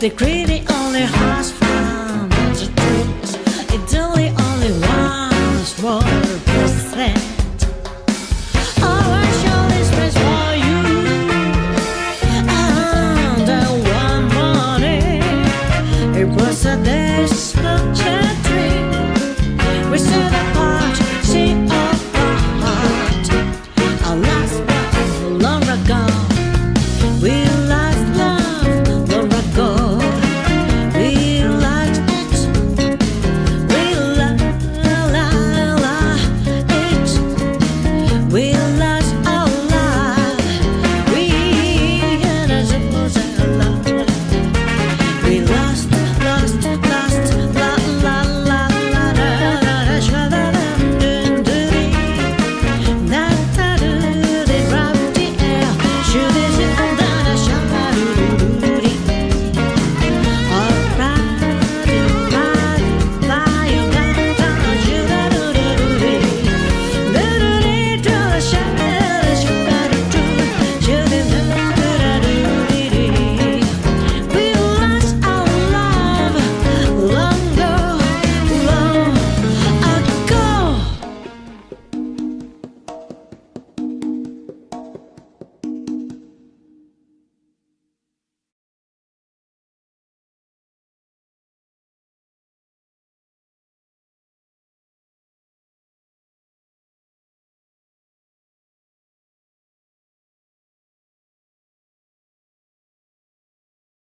The greedy only has fun. The truth it only only